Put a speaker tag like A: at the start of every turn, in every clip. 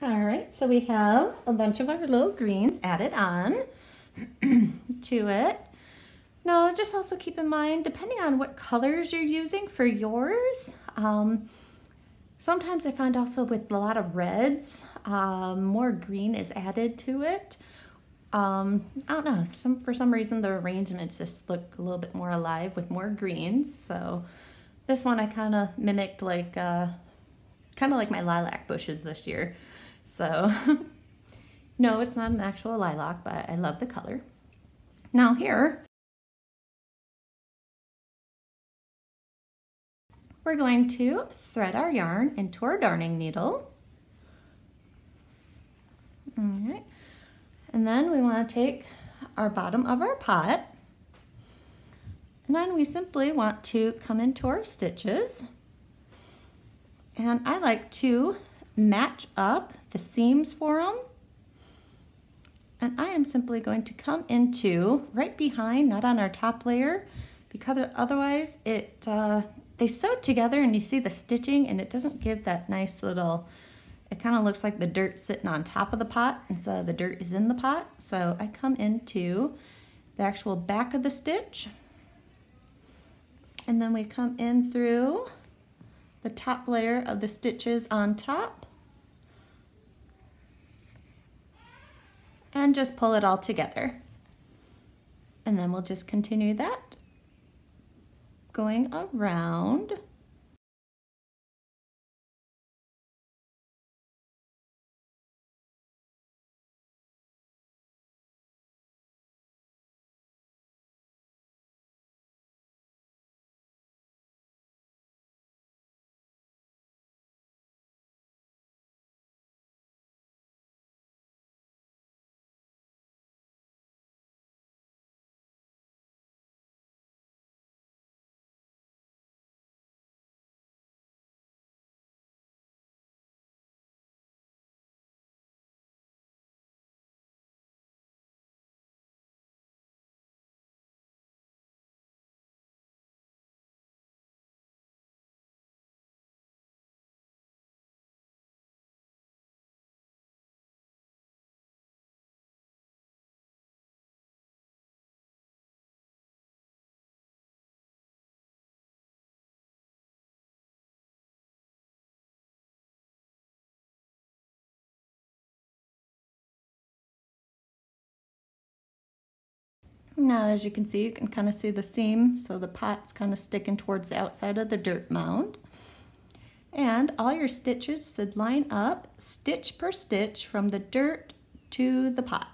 A: All right, so we have a bunch of our little greens added on to it. Now, just also keep in mind, depending on what colors you're using for yours, um, sometimes I find also with a lot of reds, um, more green is added to it. Um, I don't know, some, for some reason the arrangements just look a little bit more alive with more greens. So this one I kind of mimicked like, uh, kind of like my lilac bushes this year. So no, it's not an actual lilac, but I love the color. Now here, we're going to thread our yarn into our darning needle. All right. And then we want to take our bottom of our pot and then we simply want to come into our stitches and I like to match up the seams for them and I am simply going to come into right behind, not on our top layer, because otherwise it uh, they sew together and you see the stitching and it doesn't give that nice little it kind of looks like the dirt sitting on top of the pot instead of the dirt is in the pot. So I come into the actual back of the stitch. And then we come in through the top layer of the stitches on top and just pull it all together. And then we'll just continue that going around Now, as you can see, you can kind of see the seam, so the pot's kind of sticking towards the outside of the dirt mound. And all your stitches should line up stitch per stitch from the dirt to the pot.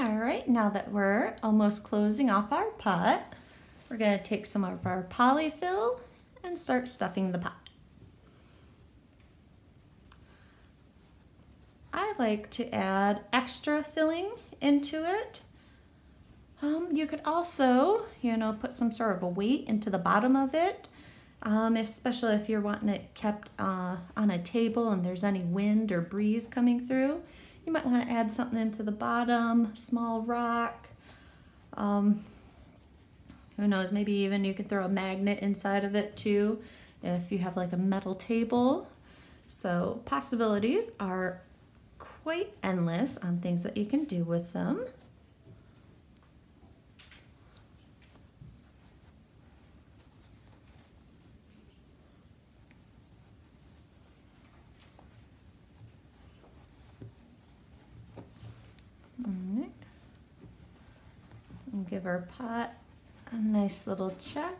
A: All right, now that we're almost closing off our pot, we're gonna take some of our polyfill and start stuffing the pot. I like to add extra filling into it. Um, you could also, you know, put some sort of a weight into the bottom of it, um, especially if you're wanting it kept uh, on a table and there's any wind or breeze coming through. You might want to add something into the bottom, small rock. Um, who knows, maybe even you could throw a magnet inside of it too if you have like a metal table. So possibilities are quite endless on things that you can do with them. Alright. And give our pot a nice little check.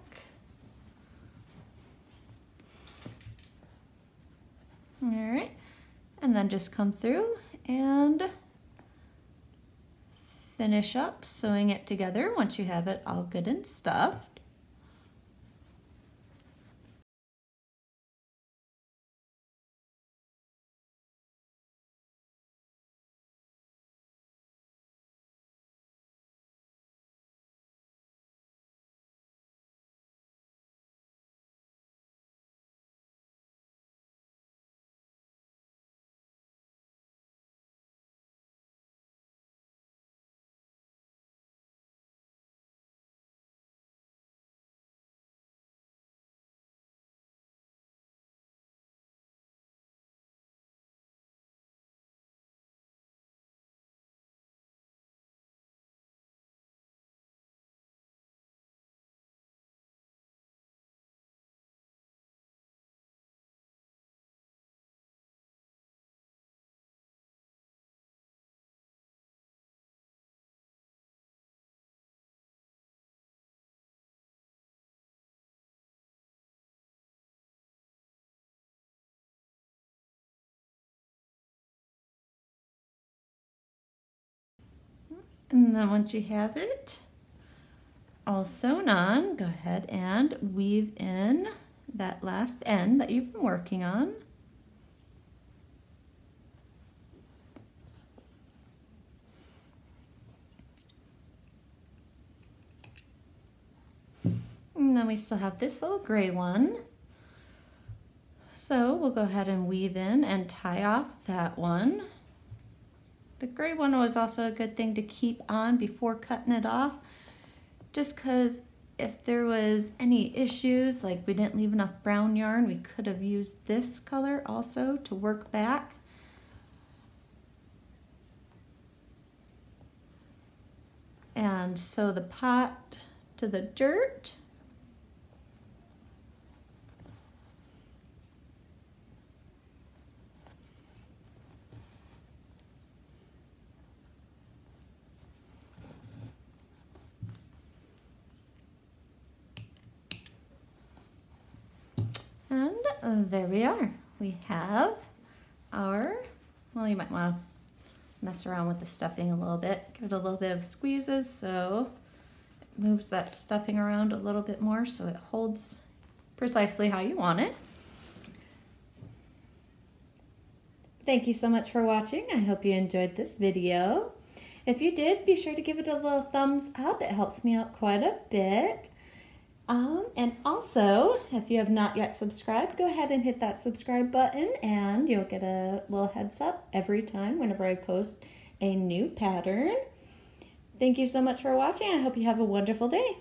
A: Alright, and then just come through and finish up sewing it together once you have it all good and stuffed. And then once you have it all sewn on, go ahead and weave in that last end that you've been working on. And then we still have this little gray one. So we'll go ahead and weave in and tie off that one. The gray one was also a good thing to keep on before cutting it off, just because if there was any issues, like we didn't leave enough brown yarn, we could have used this color also to work back. And sew the pot to the dirt. And uh, there we are. We have our, well, you might want to mess around with the stuffing a little bit. Give it a little bit of squeezes so it moves that stuffing around a little bit more so it holds precisely how you want it. Thank you so much for watching. I hope you enjoyed this video. If you did, be sure to give it a little thumbs up. It helps me out quite a bit. Um, and also, if you have not yet subscribed, go ahead and hit that subscribe button and you'll get a little heads up every time whenever I post a new pattern. Thank you so much for watching. I hope you have a wonderful day.